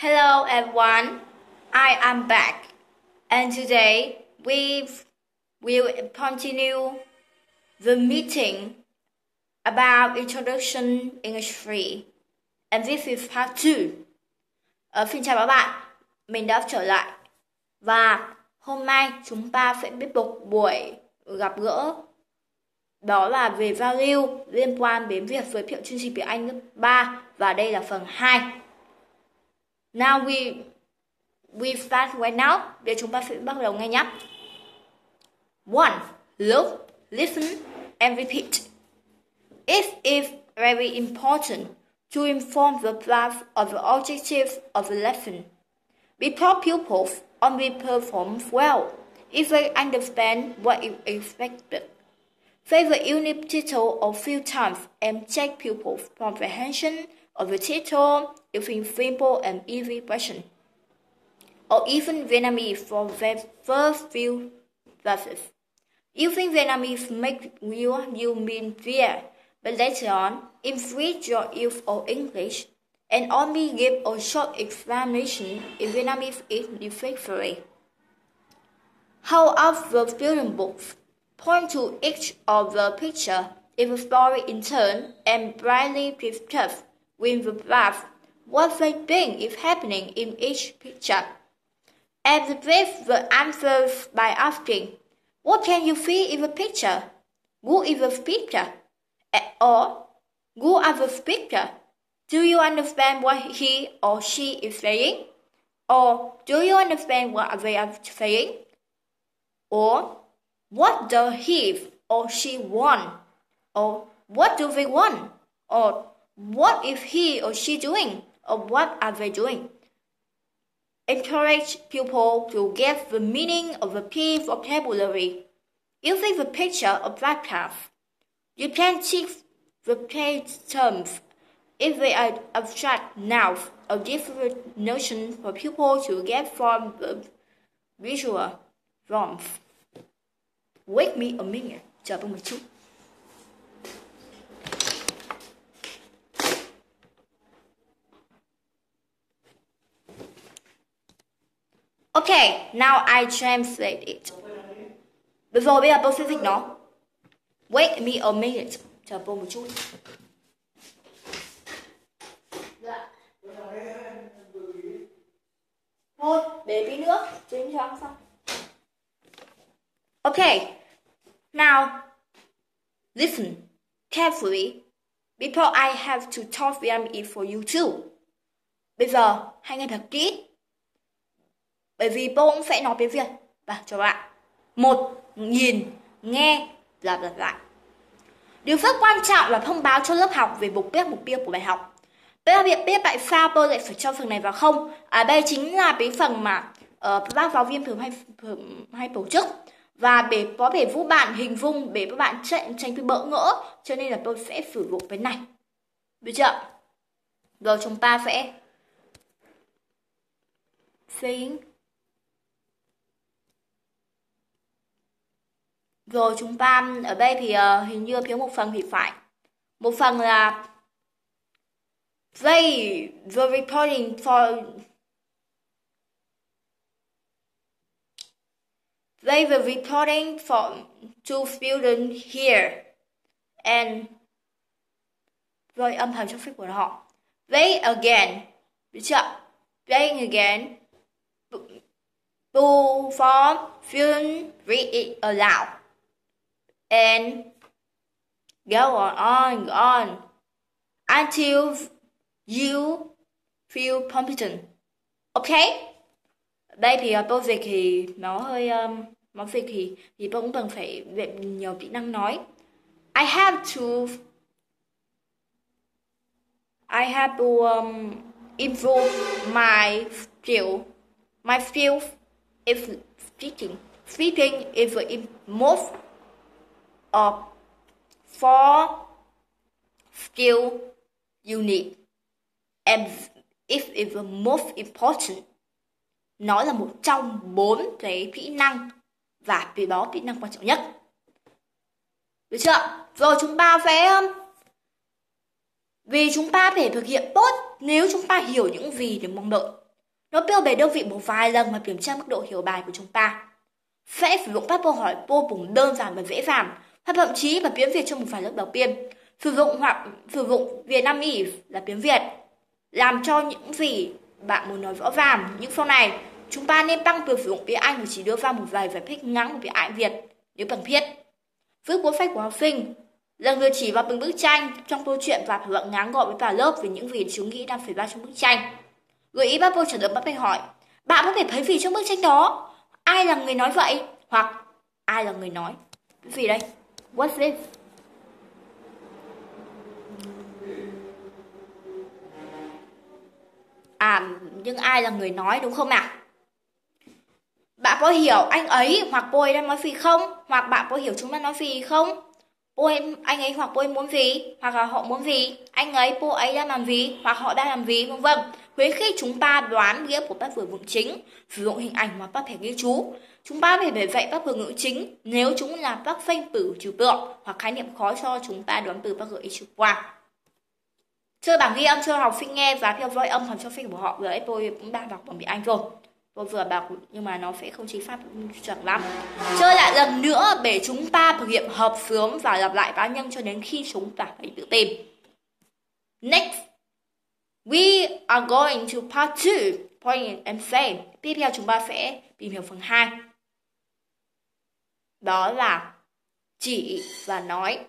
Hello everyone, I am back. And today we will continue the meeting about introduction English 3 and this is part 2. Ở ờ, xin chào các bạn, mình đã trở lại. Và hôm nay chúng ta sẽ tiếp tục buổi gặp gỡ. Đó là về giao lưu liên quan đến việc giới thiệu chương trình tiếng Anh lớp 3 và đây là phần 2. Now we we start right now. Giờ chúng ta sẽ bắt đầu ngay nhé. One, look, listen and repeat. It is very important to inform the class of the objectives of the lesson. Before pupils only perform well if they understand what is expected. Say the unit title a few times and check pupils' comprehension of the title using simple and easy questions. Or even Vietnamese for the first few verses. Using Vietnamese makes you, you mean fear, but later on, increase your use of English and only give a short explanation in Vietnamese is necessary. How of the student books point to each of the picture in the story in turn and brightly discuss with the class what they think is happening in each picture. And the answers by asking, What can you see in the picture? Who is the speaker? Or, who are the speaker? Do you understand what he or she is saying? Or, do you understand what they are saying? Or, what does he or she want? Or, what do they want? Or, what is he or she doing? Or, what are they doing? Encourage pupils to get the meaning of the key vocabulary. Using the picture of that you can teach the key terms if they are abstract nouns or different notions for pupils to get from the visual forms. Wait me a minute. Okay, now I translate it. Rồi, bây giờ tôi sẽ dịch nó. Wait me a minute. Chờ tôi một chút. Thôi, để tí nữa. Chính cho xong. Okay, now listen carefully before I have to talk Vietnamese for you too. Bây giờ, hãy nghe thật kỹ bởi vì cô cũng sẽ nói tiếng Việt và cho bạn. Một nhìn nghe là lặp lại. Điều rất quan trọng là thông báo cho lớp học về mục tiêu mục tiêu của bài học. Bây giờ việc biết tại sao tôi lại phải cho phần này vào không? Ở đây chính là cái phần mà ờ, uh, các giáo viên thường hay thường hay tổ chức. Và để có thể vũ bạn hình dung để các bạn tránh tránh bị bỡ ngỡ cho nên là tôi sẽ sử dụng cái này. Được chưa? Rồi chúng ta sẽ Think Rồi chúng ta ở đây thì uh, hình như thiếu một phần thì phải. Một phần là they the recording for they the recording for two students here and rồi âm thanh cho phép của họ. They again, được chưa? They again to form students read it aloud and go on, on, on until you feel competent. Okay? Đây thì à, uh, tôi dịch thì nó hơi um, nó dịch thì thì tôi cũng cần phải luyện nhiều kỹ năng nói. I have to I have to um, improve my skill. My skill is speaking. Speaking is the most of four skill you need. And if even most important. Nó là một trong bốn cái kỹ năng và vì đó kỹ năng quan trọng nhất. Được chưa? Rồi chúng ta sẽ um, vì chúng ta phải thực hiện tốt nếu chúng ta hiểu những gì để mong đợi Nó tiêu bề đơn vị một vài lần mà kiểm tra mức độ hiểu bài của chúng ta. Sẽ sử dụng các câu hỏi vô cùng đơn giản và dễ dàng, hay thậm chí là tiếng Việt trong một vài lớp đầu tiên. Sử dụng hoặc sử dụng Việt Nam ý là tiếng Việt, làm cho những gì bạn muốn nói rõ ràng. Nhưng sau này, chúng ta nên tăng cường sử dụng tiếng Anh và chỉ đưa ra một vài giải thích ngắn của tiếng Anh Việt nếu cần thiết. Với cuốn sách của học sinh là người chỉ vào từng bức tranh trong câu chuyện và thảo luận ngắn gọn với cả lớp về những gì chúng nghĩ đang xảy ra trong bức tranh. Gợi ý bác vô trả lời bác phải hỏi, bạn có thể thấy gì trong bức tranh đó? Ai là người nói vậy? Hoặc ai là người nói? Vì đây? What's this? À, nhưng ai là người nói đúng không nào? Bạn có hiểu anh ấy hoặc cô ấy đang nói gì không? Hoặc bạn có hiểu chúng ta nói gì không? Cô ấy, anh ấy hoặc cô ấy muốn gì? Hoặc là họ muốn gì? Anh ấy, cô ấy đang làm gì? Hoặc họ đang làm gì? Vâng vâng. Khuyến khích chúng ta đoán nghĩa của các vừa vựng chính, sử dụng hình ảnh hoặc các thể ghi chú. Chúng ta phải dạy các từ ngữ chính nếu chúng là các danh từ trừu tượng hoặc khái niệm khó cho chúng ta đoán từ các gợi ý trực qua. Chơi bảng ghi âm cho học sinh nghe và theo dõi âm hoặc cho phim của họ vừa ấy tôi cũng đang đọc bằng tiếng Anh rồi. Tôi vừa đọc nhưng mà nó sẽ không chính xác chuẩn lắm. Chơi lại lần nữa để chúng ta thực hiện hợp sướng và lặp lại cá nhân cho đến khi chúng ta thấy tự tin. Next, we are going to part 2, point and say. Tiếp theo chúng ta sẽ tìm hiểu phần 2. Đó là chỉ và nói.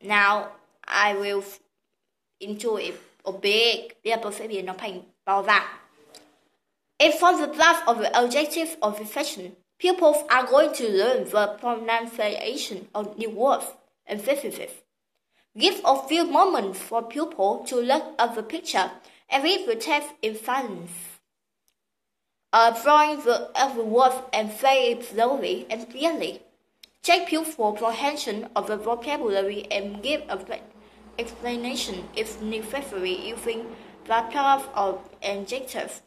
Now, I will into a big. Bây giờ tôi sẽ biến nó thành bao dạng. If from the path of the objective of reflection, pupils are going to learn the pronunciation of new words and sentences. Give a few moments for pupils to look at the picture and read the text in silence. Drawing the, words and say it slowly and clearly. Check pupil comprehension of the vocabulary and give a explanation if necessary using the or adjectives.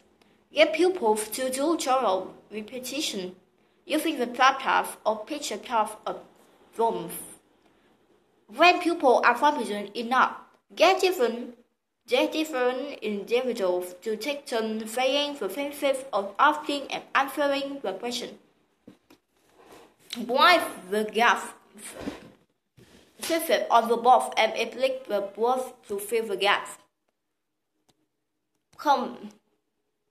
Get pupils to do thorough repetition using the paragraph or picture of forms. When pupils are confident enough, get different, get different individuals to take turns playing the senses of asking and answering the question. Why the gap Pivot on the box and apply the brush to fill the gap. Không,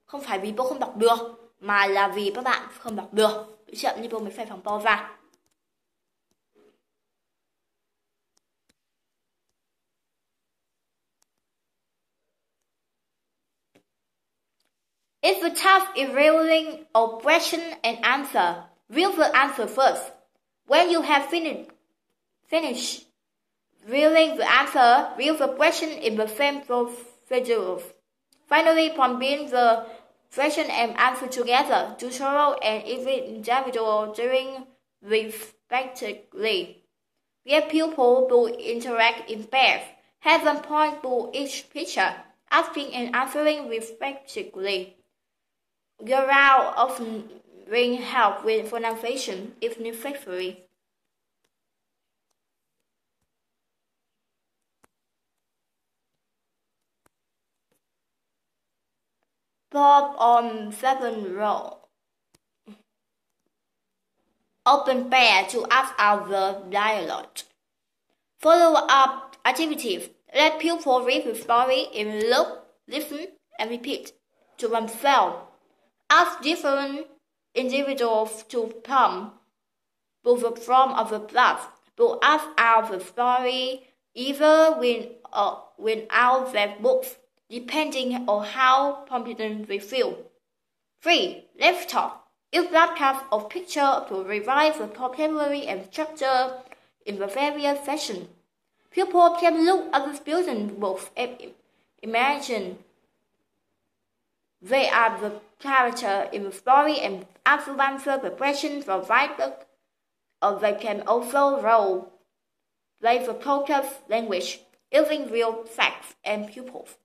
không phải vì tôi không đọc được, mà là vì các bạn không đọc được. Chậm như tôi mới phải phòng to ra. If the task is revealing a question and answer, read the answer first. When you have finished, finish Revealing the answer, read the question in the same procedure. Finally, combine the question and answer together to show and individual during respectively. Get pupils to interact in pairs. Have them point to each picture, asking and answering respectively. Your round often bring help with pronunciation if necessary. Bob on seven row. Open pair to ask out the dialogue. Follow up activities. Let pupils read the story in loop, listen, and repeat to themselves. Ask different individuals to come to the front of the class to ask out the story either with uh, or without their books depending on how competent they feel. 3. Left talk. Use broadcast of picture to revise the vocabulary and structure in the various sessions. Pupils can look at the student books and imagine they are the character in the story and answer the question provided, or they can also role play the focus language using real facts and pupils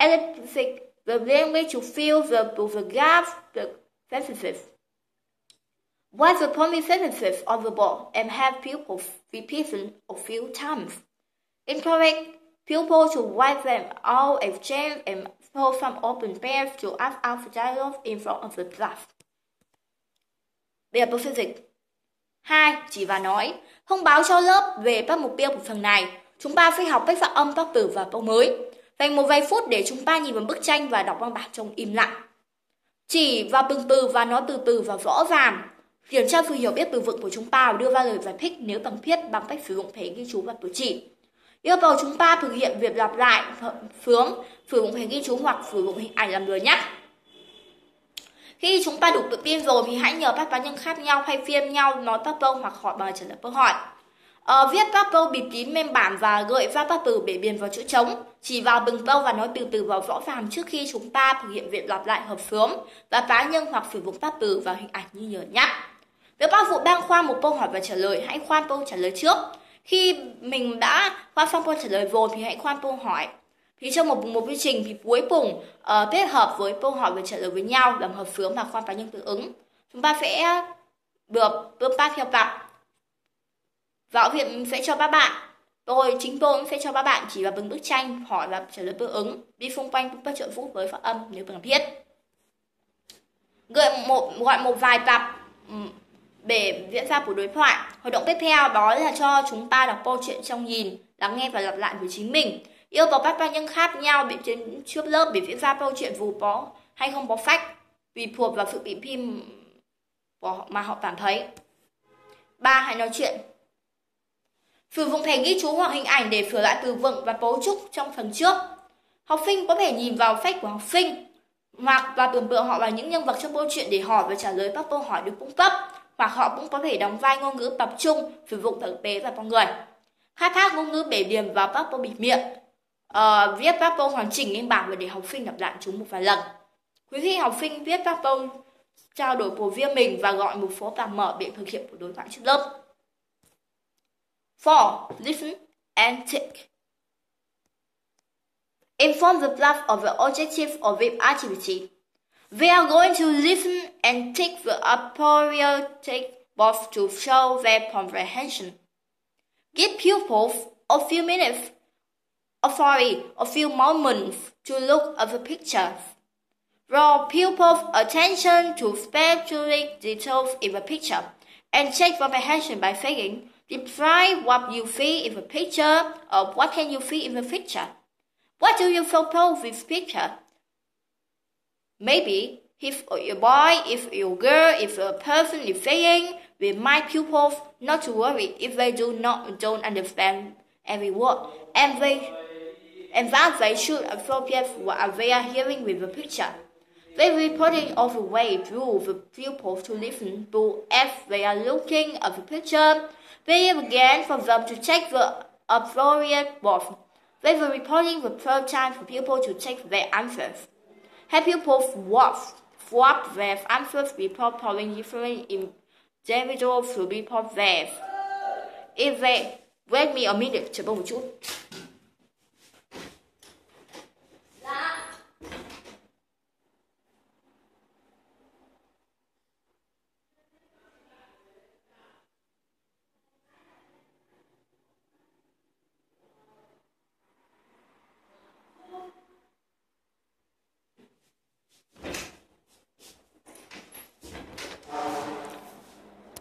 electric the language to fill the, gaps, the sentences. Write the promised sentences on the board and have pupils repeat them a few times. Encourage Pupils to wipe them out, exchange and pull from open pairs to act out dialogue in front of the class. Bây giờ tôi phiên dịch. Hai, chỉ và nói. Thông báo cho lớp về các mục tiêu của phần này. Chúng ta phải học cách phát âm các từ và câu mới. Dành một vài phút để chúng ta nhìn vào bức tranh và đọc văn bản trong im lặng. Chỉ và từng từ và nói từ từ và rõ ràng. Kiểm tra sự hiểu biết từ vựng của chúng ta và đưa ra lời giải thích nếu cần thiết bằng cách sử dụng thẻ ghi chú và cử chỉ. Yêu cầu chúng ta thực hiện việc lặp lại phướng, sử dụng hình ghi chú hoặc sử dụng hình ảnh làm lời nhắc. Khi chúng ta đủ tự tin rồi thì hãy nhờ các cá nhân khác nhau hay phiên nhau nói các câu hoặc hỏi bài trả lời câu hỏi. Ờ, viết các câu bịt kín lên bản và gợi ra các từ để điền vào chữ trống. Chỉ vào từng câu và nói từ từ vào rõ ràng trước khi chúng ta thực hiện việc lặp lại hợp phướng và cá nhân hoặc sử dụng các từ và hình ảnh như nhờ nhắc. Nếu các vụ đang khoan một câu hỏi và trả lời, hãy khoan câu trả lời trước. Khi mình đã khoan xong câu trả lời rồi thì hãy khoan câu hỏi. Thì trong một một quy trình thì cuối cùng uh, kết hợp với câu hỏi và trả lời với nhau làm hợp phướng và khoan cá nhân tương ứng. Chúng ta sẽ được bước ba theo cặp. Giáo viên sẽ cho các bạn tôi chính tôi cũng sẽ cho các bạn chỉ vào từng bức tranh hỏi và trả lời tương ứng đi xung quanh các trợ phút với phát âm nếu cần thiết gợi một gọi một vài cặp để diễn ra buổi đối thoại. Hoạt động tiếp theo đó là cho chúng ta đọc câu chuyện trong nhìn, lắng nghe và lặp lại với chính mình. Yêu cầu các cá nhân khác nhau bị trên trước lớp để diễn ra câu chuyện dù có hay không có phách, tùy thuộc vào sự bị phim của họ mà họ cảm thấy. ba Hãy nói chuyện. Sử dụng thẻ ghi chú hoặc hình ảnh để sửa lại từ vựng và cấu trúc trong phần trước. Học sinh có thể nhìn vào phách của học sinh hoặc và tưởng tượng họ là những nhân vật trong câu chuyện để hỏi và trả lời các câu hỏi được cung cấp hoặc họ cũng có thể đóng vai ngôn ngữ tập trung, sử dụng thực tế và con người. Khai thác ngôn ngữ bể điểm và các câu bịt miệng, uh, viết các câu hoàn chỉnh lên bảng và để học sinh đọc lại chúng một vài lần. Khuyến khích học sinh viết các câu trao đổi của riêng mình và gọi một số tạm mở để thực hiện của đối thoại trước lớp. 4. Listen and take Inform the class of the objective of the activity. We are going to listen and take the appropriate both to show their comprehension. Give pupils a few minutes, oh sorry, a few moments to look at the pictures. Draw pupils' attention to specific details in the picture and check comprehension by saying, describe what you see in the picture or what can you see in the picture. What do you suppose this picture? Maybe if a boy, if a girl, if a person is saying with my pupils not to worry if they do not don't understand every word and they and that they should appropriate what they are hearing with the picture. They reporting all the way through the pupils to listen to as they are looking at the picture. They again for them to check the appropriate words. They were reporting the third time for people to check their answers. Pupils swap, swap their answers before polling different individuals to report theirs. If they wait me a minute, chờ một chút.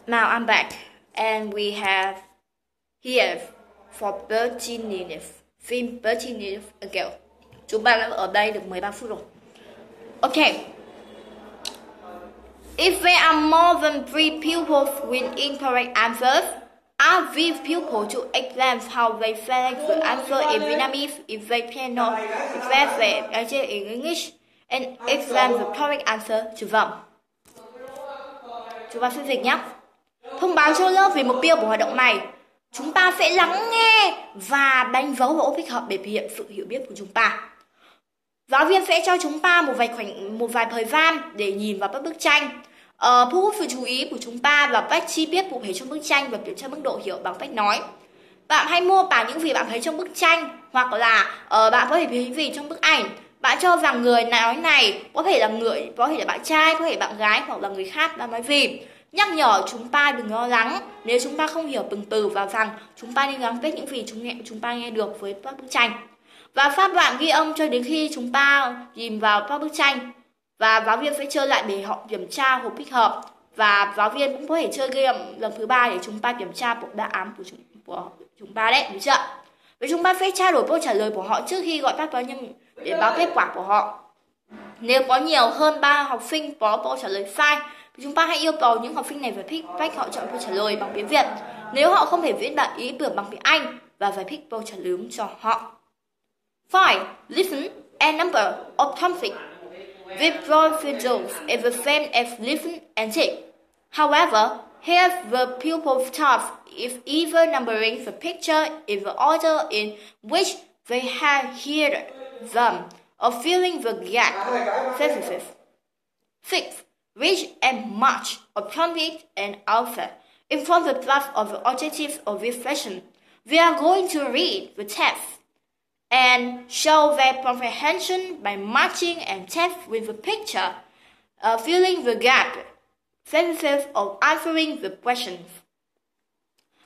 Now I'm back and we have here for 13 minutes. Film 13 minutes ago. Chúng ta đã ở đây được 13 phút rồi. Okay. If there are more than three pupils with incorrect answers, ask these pupils to explain how they select the answer in Vietnamese if they cannot express the answer in English and explain the correct answer to them. Chúng ta sẽ dịch nhé. Thông báo cho lớp về mục tiêu của hoạt động này. Chúng ta sẽ lắng nghe và đánh dấu vào ô thích hợp để thể hiện sự hiểu biết của chúng ta. Giáo viên sẽ cho chúng ta một vài khoảnh một vài thời gian để nhìn vào các bức tranh. Uh, thu hút sự chú ý của chúng ta và cách chi tiết cụ thể trong bức tranh và kiểm tra mức độ hiểu bằng cách nói. Bạn hãy mô tả những gì bạn thấy trong bức tranh hoặc là uh, bạn có thể thấy gì trong bức ảnh. Bạn cho rằng người nói này có thể là người có thể là bạn trai, có thể bạn gái hoặc là người khác đang nói gì nhắc nhở chúng ta đừng lo lắng. Nếu chúng ta không hiểu từng từ và rằng chúng ta nên gắn kết những gì chúng, nghe, chúng ta nghe được với các bức tranh. Và phát đoạn ghi âm cho đến khi chúng ta nhìn vào các bức tranh. Và giáo viên sẽ chơi lại để họ kiểm tra hộp thích hợp. Và giáo viên cũng có thể chơi game lần thứ ba để chúng ta kiểm tra bộ đáp án của chúng, của chúng ta đấy đúng chưa và chúng ta phải trao đổi câu trả lời của họ trước khi gọi các cá nhân để báo kết quả của họ. Nếu có nhiều hơn 3 học sinh có câu trả lời sai chúng ta hãy yêu cầu những học sinh này phải pick họ chọn câu trả lời bằng tiếng Việt nếu họ không thể viết bản ý tưởng bằng tiếng Anh và phải pick câu trả lời đúng cho họ 5. Listen and number of topic Withdraw videos is the same as listen and tick. However, here the pupil's task is either numbering the picture in the order in which they have heard them or filling the gap. Sentences. 6. Read and match a and author. Inform the class of the objectives of reflection. We are going to read the text and show their comprehension by matching and test with the picture, uh, filling the gap, sentences of answering the questions.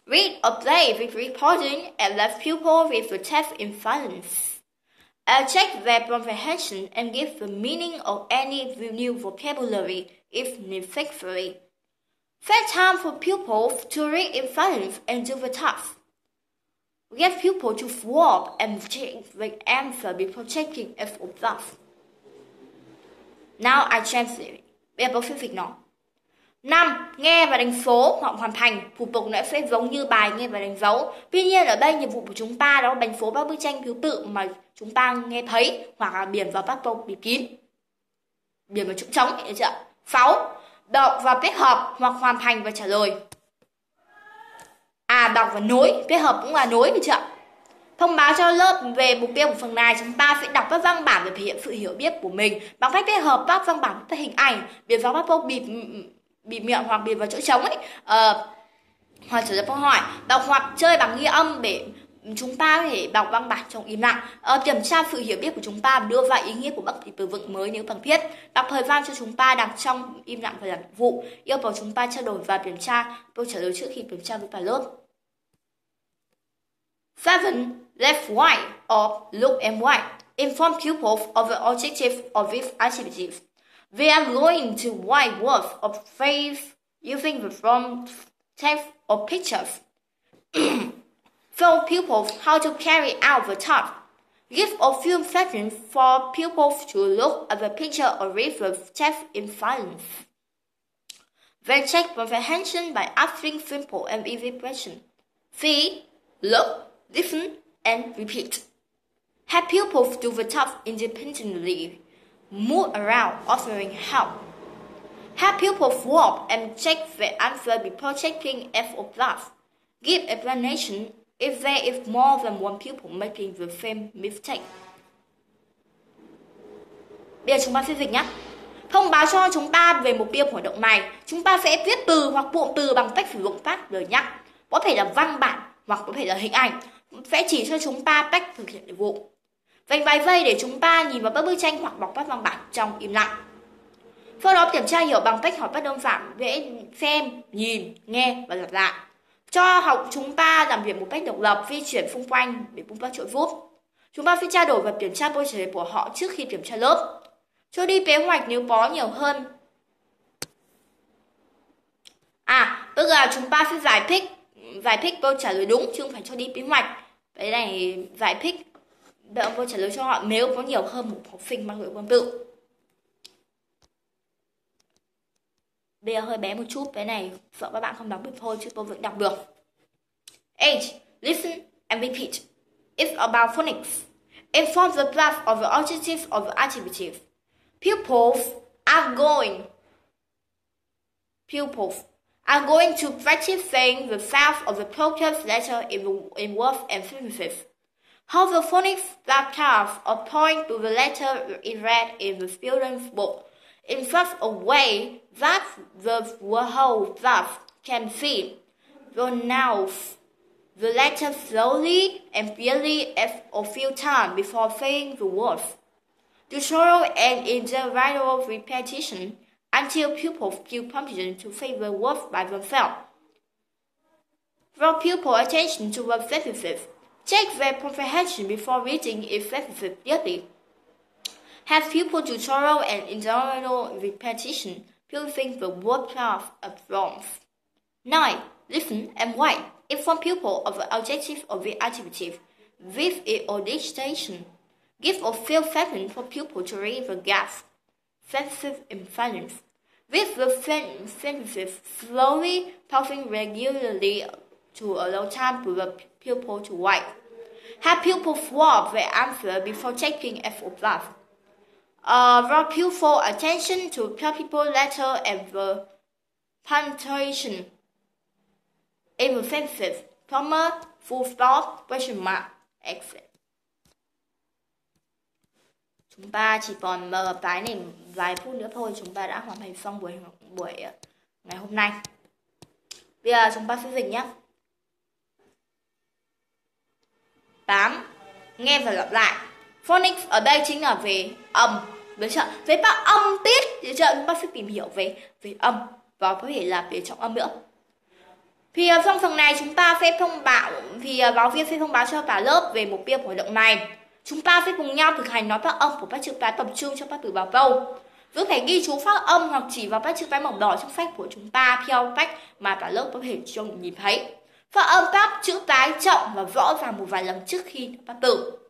Read or play with recording and let pupils with the test in silence. Uh, check their comprehension and give the meaning of any new vocabulary if necessary. Set time for pupils to read in silence and do the task. Get pupils to swap and check the answer before checking if observed. Now I translate. Bây giờ tôi phiên dịch nó. năm Nghe và đánh số hoặc hoàn thành thủ tục nó sẽ giống như bài nghe và đánh dấu. Tuy nhiên ở đây nhiệm vụ của chúng ta đó là đánh số các bức tranh thứ tự mà chúng ta nghe thấy hoặc là biển vào các câu bịt kín. Biển vào chỗ trống, hiểu chưa? 6. Đọc và kết hợp hoặc hoàn thành và trả lời à đọc và nối kết hợp cũng là nối được chưa thông báo cho lớp về mục tiêu của phần này chúng ta sẽ đọc các văn bản để thể hiện sự hiểu biết của mình bằng cách kết hợp các văn bản với hình ảnh biệt vào các câu bịt bịt miệng hoặc bịt vào chỗ trống ấy Uh, hoặc trả lời câu hỏi đọc hoặc chơi bằng ghi âm để chúng ta có thể đọc văn bản trong im lặng ờ, kiểm tra sự hiểu biết của chúng ta đưa vào ý nghĩa của bất kỳ từ vựng mới nếu cần thiết đọc thời gian cho chúng ta đọc trong im lặng và làm vụ yêu cầu chúng ta trao đổi và kiểm tra câu trả lời trước khi kiểm tra với bài lớp seven Left right or look and right. Inform pupils of the objective of this activity. We are going to write words of phrase using the from text or pictures. Show pupils how to carry out the task. Give a few seconds for pupils to look at the picture or read the text in silence. Then check comprehension by asking simple and easy questions. See, look, listen, and repeat. Have pupils do the task independently, move around offering help. Have pupils walk and check the answer before checking F or plus. Give explanation if there is more than one pupil making the same mistake. Bây giờ chúng ta sẽ dịch nhé. Thông báo cho chúng ta về mục tiêu hoạt động này. Chúng ta sẽ viết từ hoặc cụm từ bằng cách sử dụng các lời nhắc. Có thể là văn bản hoặc có thể là hình ảnh sẽ chỉ cho chúng ta cách thực hiện nhiệm vụ. Dành vài giây để chúng ta nhìn vào các bức tranh hoặc đọc các văn bản trong im lặng. Sau đó kiểm tra hiểu bằng cách hỏi các đơn giản vẽ xem, nhìn, nghe và lặp lại. Cho học chúng ta làm việc một cách độc lập, di chuyển xung quanh để cung cấp trợ giúp. Chúng ta phải trao đổi và kiểm tra câu trả lời của họ trước khi kiểm tra lớp. Cho đi kế hoạch nếu có nhiều hơn. À, bây giờ chúng ta sẽ giải thích giải thích câu trả lời đúng chứ không phải cho đi kế hoạch cái này giải thích đợi câu trả lời cho họ nếu có nhiều hơn một học sinh mang nội quân tự bây giờ hơi bé một chút cái này sợ các bạn không đọc được thôi chứ tôi vẫn đọc được 8. Listen and repeat. It's about phonics. Inform the class of the objectives of the activity. Pupils are going. Pupils I'm going to practice saying the sound of the proteus letter in, the, in words and sentences. How the phonics flashcards or point to the letter is read in the student's book in such a way that the whole class can see, pronounce the letter slowly and clearly a few times before saying the words. To show an individual repetition, until pupils feel confident to say the words by themselves. Draw pupil attention to the sentences. Check their comprehension before reading effectively. Have people tutorial and internal repetition building the word path of warmth. 9. Listen and write. Inform pupil of the objective of the activity with a audition. Give or feel second for pupil to read the gap. Sensitive impedance. With the sensitive slowly pausing regularly to allow time for the pupil to write. Have pupil swap their answer before checking F or plus. Uh, draw for attention to people letter and the punctuation. Offensive, comma, full stop, question mark, exit. Chúng ta chỉ còn mở cái này vài phút nữa thôi chúng ta đã hoàn thành xong buổi buổi ờ, ngày hôm nay. Bây giờ chúng ta sẽ dịch nhé. 8. Nghe và lặp lại. Phonics ở đây chính là về âm. Được chưa? Về các âm tiết, được chưa? Chúng ta sẽ tìm hiểu về về âm và có thể là về trọng âm nữa. Thì ờ, trong phần này chúng ta sẽ thông báo thì ờ, giáo viên sẽ thông báo cho cả lớp về mục tiêu của hoạt động này. Chúng ta sẽ cùng nhau thực hành nói phát âm của các chữ cái tập trung cho các từ bảo câu. Giữ thể ghi chú phát âm hoặc chỉ vào các chữ cái màu đỏ trong sách của chúng ta theo cách mà cả lớp có thể cho nhìn thấy. Phát âm các chữ cái chậm và rõ ràng một vài lần trước khi bắt từ.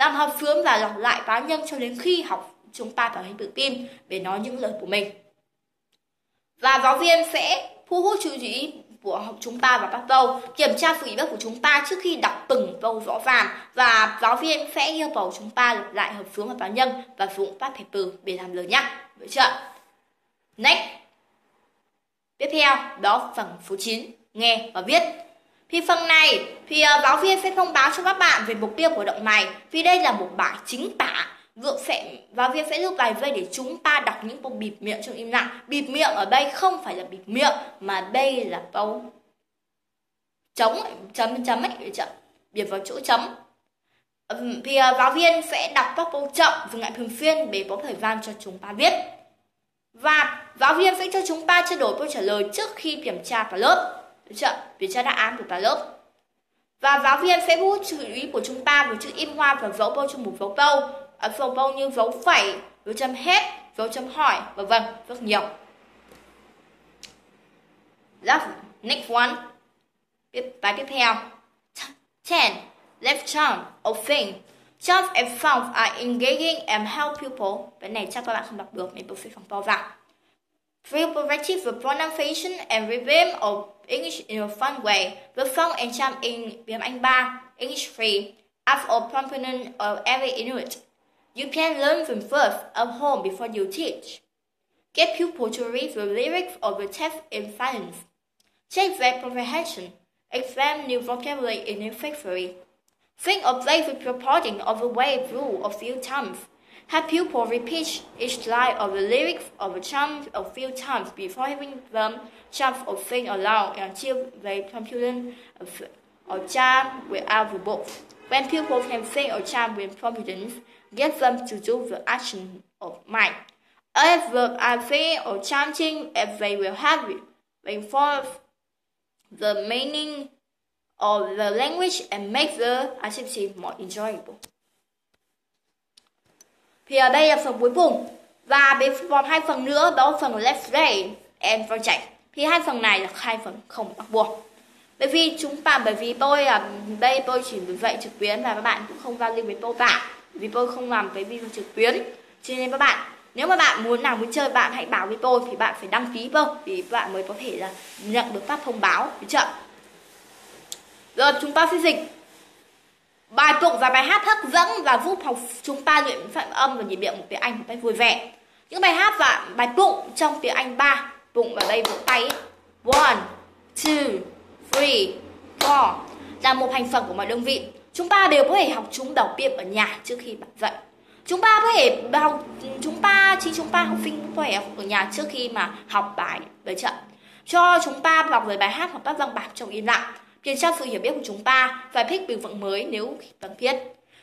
Làm hợp phướng và lặp lại cá nhân cho đến khi học chúng ta trở thành tự tin để nói những lời của mình. Và giáo viên sẽ thu hút chú ý của học chúng ta và các câu, kiểm tra sự hiểu của chúng ta trước khi đọc từng câu rõ ràng. Và giáo viên sẽ yêu cầu chúng ta lặp lại hợp phướng và cá nhân và sử dụng các thể từ để làm lời nhắc. Được chưa? Next. Tiếp theo, đó phần số 9 nghe và viết thì phần này thì uh, giáo viên sẽ thông báo cho các bạn về mục tiêu của động này vì đây là một bài chính tả Vượng sẽ giáo viên sẽ lưu bài vây để chúng ta đọc những câu bịt miệng trong im lặng. Bịt miệng ở đây không phải là bịt miệng mà đây là câu chống chấm chấm ấy chậm biệt vào chỗ chấm. Thì uh, giáo viên sẽ đọc các câu chậm dừng lại thường xuyên để có thời gian cho chúng ta viết. Và giáo viên sẽ cho chúng ta trao đổi câu trả lời trước khi kiểm tra cả lớp. Được chưa? Vì cho đáp án của cả lớp. Và giáo viên sẽ hút chú ý của chúng ta với chữ im hoa và dấu bâu trong một dấu câu ở à, dấu bâu như dấu phẩy, dấu chấm hết, dấu chấm hỏi, và vân rất nhiều. Last, next one. Tiếp, bài tiếp theo. Ten, Left turn of thing. Jump and sounds are engaging and help people. Cái này chắc các bạn không đọc được mình tôi sẽ phẳng to ra. The pronunciation and rhythm of English in a fun way. The song and chant in tiếng Anh 3, English 3, as a component of every Inuit. You can learn from first at home before you teach. Get pupils to read the lyrics of the text in silence. Check their comprehension. Examine new vocabulary in factory. Think of basic reporting of the way through a few times. Have pupils repeat each line of the lyrics of a chant a few times before having them chant or sing aloud until they confident or chant without the book. When pupils can sing or chant with confidence, get them to do the action of mind. If the are singing or chanting, if they will have it, reinforce the meaning of the language and make the activity more enjoyable. Thì ở đây là phần cuối cùng. Và bên còn hai phần nữa, đó là phần left right and project. Thì hai phần này là hai phần không bắt buộc. Bởi vì chúng ta, bởi vì tôi là đây tôi chỉ dạy trực tuyến và các bạn cũng không giao lưu với tôi cả. Vì tôi không làm cái video trực tuyến. Cho nên các bạn, nếu mà bạn muốn nào muốn chơi, bạn hãy báo với tôi thì bạn phải đăng ký vô thì bạn mới có thể là nhận được phát thông báo. Được chưa? Rồi, chúng ta sẽ dịch bài tụng và bài hát hấp dẫn và giúp học chúng ta luyện phát âm và nhịp điệu một tiếng Anh một cách vui vẻ. Những bài hát và bài tụng trong tiếng Anh 3 tụng vào đây vỗ tay. Ấy. one, two, three, four là một thành phần của mọi đơn vị. Chúng ta đều có thể học chúng đầu tiên ở nhà trước khi bạn dạy chúng ta có thể học, chúng ta chính chúng ta học sinh có thể học ở nhà trước khi mà học bài với trận cho chúng ta học về bài hát hoặc các văn bản trong im lặng kiểm tra sự hiểu biết của chúng ta và thích từ vựng mới nếu cần thiết.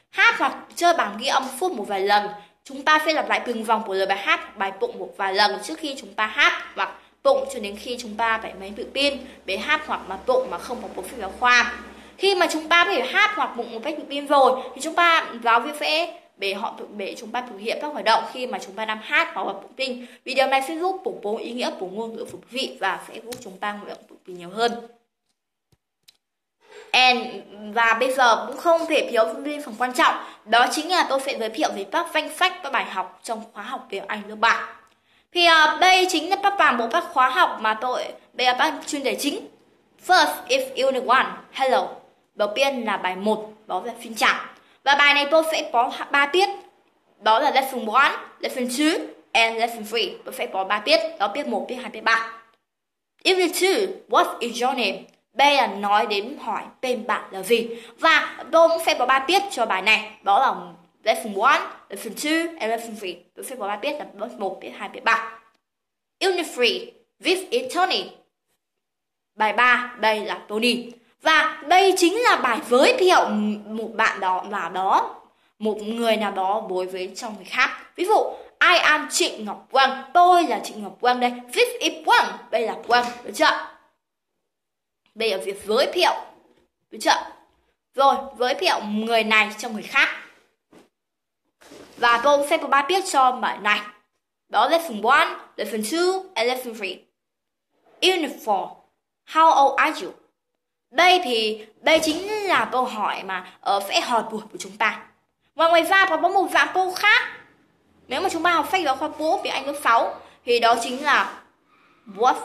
Hát hoặc chơi bảng ghi âm phút một vài lần, chúng ta sẽ lặp lại từng vòng của lời bài hát bài bụng một vài lần trước khi chúng ta hát hoặc bụng cho đến khi chúng ta phải mấy tự pin để hát hoặc mà bụng mà không có bộ phim giáo khoa. Khi mà chúng ta có thể hát hoặc bụng một cách tự pin rồi, thì chúng ta giáo viên sẽ e, để họ để chúng ta thực hiện các hoạt động khi mà chúng ta đang hát hoặc là pin. Tin vì điều này sẽ giúp củng cố ý nghĩa của ngôn ngữ phục vị và sẽ giúp chúng ta hoạt động tự nhiều hơn. And và bây giờ cũng không thể thiếu đi phần quan trọng. Đó chính là tôi sẽ giới thiệu về các danh sách các bài học trong khóa học tiếng Anh lớp bạn. Thì uh, đây chính là các toàn bộ các khóa học mà tôi đây là các chuyên đề chính. First is Unit 1 Hello. Đầu tiên là bài 1 đó là phiên chào và bài này tôi sẽ có 3 tiết. Đó là lesson 1, lesson 2 and lesson 3 tôi sẽ có 3 tiết đó tiết 1, tiết 2, tiết 3 Unit 2 What is your name? B là nói đến hỏi tên bạn là gì. Và tôi cũng sẽ có ba tiết cho bài này. Đó là lesson 1, lesson 2 and lesson 3 tôi sẽ có ba tiết là lesson 1, tiết 2, tiết 3 Unit 3 This is Tony. Bài 3 đây là Tony. Và đây chính là bài giới thiệu một bạn đó là đó một người nào đó đối với trong người khác. Ví dụ I am Trịnh Ngọc Quang. Tôi là Trịnh Ngọc Quang đây. This is Quang đây là Quang được chưa? Đây là việc giới thiệu được chưa rồi giới thiệu người này cho người khác và tôi sẽ có ba biết cho bài này đó là phần 1, lesson 2 and lesson 3 Uniform. How old are you? Đây thì đây chính là câu hỏi mà ở sẽ hỏi buổi của chúng ta. Và ngoài ra còn có một dạng câu khác. Nếu mà chúng ta học sách giáo khoa cũ tiếng Anh lớp 6 thì đó chính là what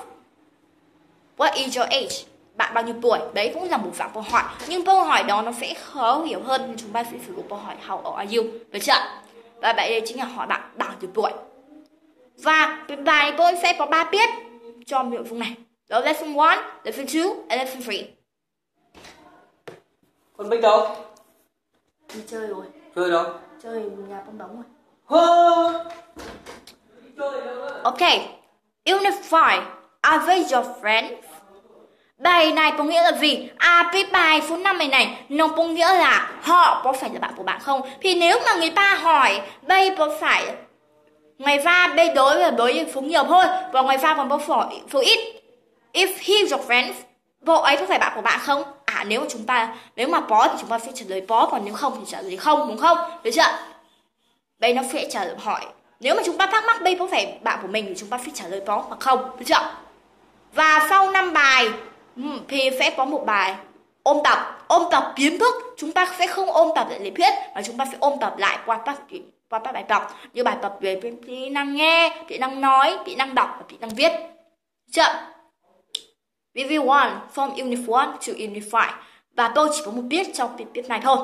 what is your age? Bạn bao nhiêu tuổi? Đấy cũng là một dạng câu hỏi. Nhưng câu hỏi đó nó sẽ khó hiểu hơn nên chúng ta sẽ sử dụng câu hỏi how old are you? Được chưa? Và vậy đây chính là hỏi bạn bao nhiêu tuổi. Và bài tôi sẽ có 3 tiết cho nội dung này. Đó lesson 1, lesson 2 and lesson 3. Còn Bích đâu? Đi chơi rồi. Chơi đâu? Chơi nhà bong bóng rồi. Hơ! Okay. Unit 5. Are they your friends? Bài này có nghĩa là gì? À cái bài số 5 này này, Nó có nghĩa là họ có phải là bạn của bạn không? Thì nếu mà người ta hỏi, Bây có phải Ngoài ra bây đối là đối số nhiều thôi, Và ngoài ra còn có phải số ít If he's your friend, Bộ ấy có phải bạn của bạn không? À nếu mà chúng ta, Nếu mà có thì chúng ta sẽ trả lời có, Còn nếu không thì trả lời không, đúng không? Được chưa? Đây nó sẽ trả lời, hỏi Nếu mà chúng ta thắc mắc bây có phải bạn của mình Thì chúng ta sẽ trả lời có hoặc không Được chưa? Và sau năm bài Ừ, thì sẽ có một bài ôn tập. Ôn tập kiến thức, chúng ta sẽ không ôn tập lại lý thuyết, mà chúng ta sẽ ôn tập lại qua các qua các bài tập. Như bài tập về kỹ năng nghe, kỹ năng nói, kỹ năng đọc và kỹ năng viết. Chưa Review 1 from Unit 1 to Unit 5 và tôi chỉ có một tiết trong tiết tiết này thôi.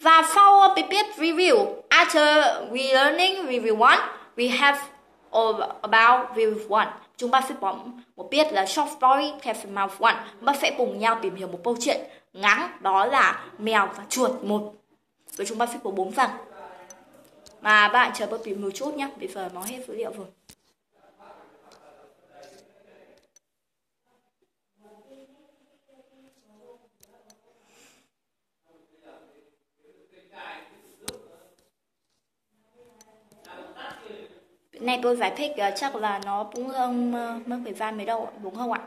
Và sau tiết tiết review after we learning review 1 we have all about review 1 chúng ta sẽ có một tiết là short story, have mouth one. Chúng ta sẽ cùng nhau tìm hiểu một câu chuyện ngắn, đó là mèo và chuột một. Rồi chúng ta sẽ có bốn phần mà bạn chờ bớt tìm một chút nhé bây giờ nó hết dữ liệu rồi. Này tôi giải thích uh, chắc là nó cũng không uh, mất thời gian mấy đâu đúng không ạ?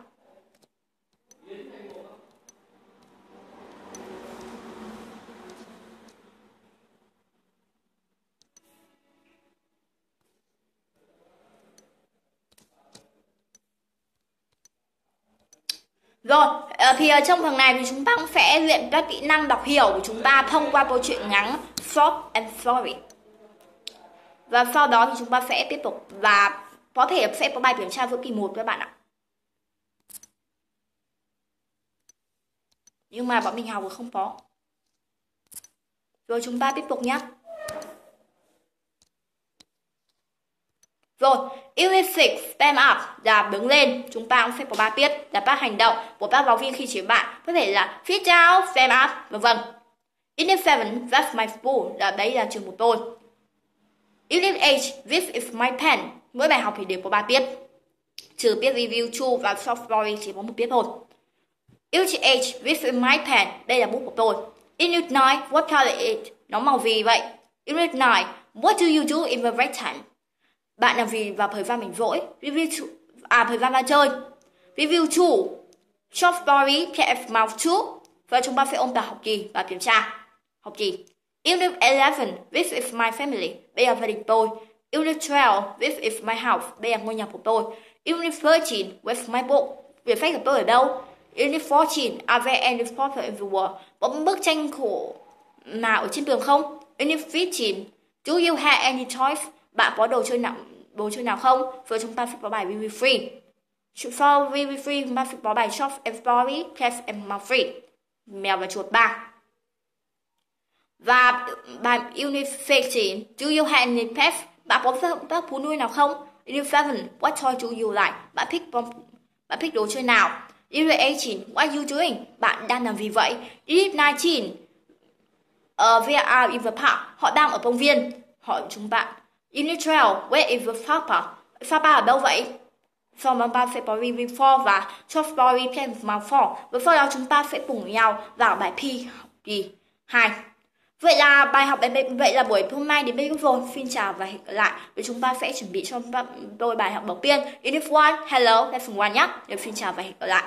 Rồi, ờ, thì ở trong phần này thì chúng ta cũng sẽ luyện các kỹ năng đọc hiểu của chúng ta thông qua câu chuyện ngắn short and story và sau đó thì chúng ta sẽ tiếp tục và có thể sẽ có bài kiểm tra giữa kỳ 1 các bạn ạ nhưng mà bọn mình học không có rồi chúng ta tiếp tục nhé Rồi, Unit 6, stand up là đứng lên. Chúng ta cũng sẽ có ba tiết là các hành động của các giáo viên khi chỉ bạn. Có thể là fit down, stand up, vân vân. Unit 7, that's my school là đấy là trường của tôi. Unit 8, this is my pen. Mỗi bài học thì đều có 3 tiết. Trừ tiết review 2 và soft story chỉ có một tiết thôi. Unit 8, this is my pen. Đây là bút của tôi. Unit 9, what color is it? Nó màu gì vậy? Unit 9, what do you do in the break time? Bạn làm gì vào thời gian mình rỗi? Review 2, à thời gian ra chơi. Review 2, short story, PF mouth 2. Và chúng ta sẽ ôn tập học gì và kiểm tra. Học gì? Unit 11, This is my family. Đây là gia đình tôi. Unit 12, This is my house. Đây là ngôi nhà của tôi. Unit 13, Where's my book? Quyển sách của tôi ở đâu? Unit 14, Are there any photos in the world, Có bức tranh của nào ở trên tường không? Unit 15, Do you have any toys? Bạn có đồ chơi nào đồ chơi nào không? Rồi chúng ta sẽ có bài vv free. For vv free, chúng ta sẽ có bài Shop and Story, Cats and Mouse Mèo và chuột ba. Và bài unification Do you have any pets? Bạn có pet thú nuôi nào không? Unit 7, What toy do you like? Bạn thích bạn thích đồ chơi nào? Unit 18, What are you doing? Bạn đang làm gì vậy? Unit 19, uh, where are in the park. Họ đang ở công viên. Hỏi chúng bạn. Unit 12, where is the park? Papa ở đâu vậy? From number February before và short story plan mà for. Và sau đó chúng ta sẽ cùng nhau vào bài P gì? Hai. Vậy là bài học vậy là buổi hôm nay đến đây rồi. Xin chào và hẹn gặp lại. Và chúng ta sẽ chuẩn bị cho tôi bài học đầu tiên. Unit 1, hello, lesson 1 nhé. Xin chào và hẹn gặp lại.